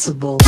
responsible